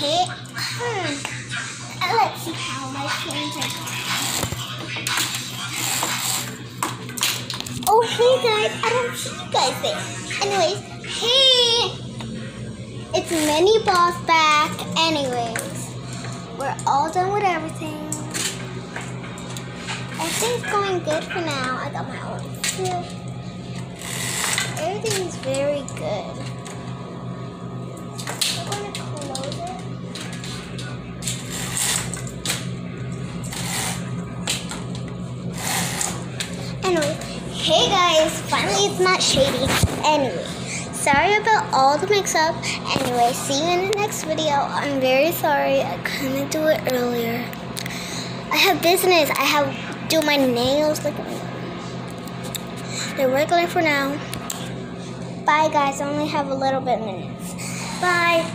Okay. Hmm. Uh, Let's see how my change it. Oh, hey guys. I don't see you guys there. Anyways, hey. It's Mini Boss back. Anyways, we're all done with everything. Everything's going good for now. I got my own. Everything's very good. Hey guys, finally it's not shady. Anyway, sorry about all the mix up. Anyway, see you in the next video. I'm very sorry, I couldn't do it earlier. I have business. I have do my nails like they're regular for now. Bye guys, I only have a little bit minutes. Bye.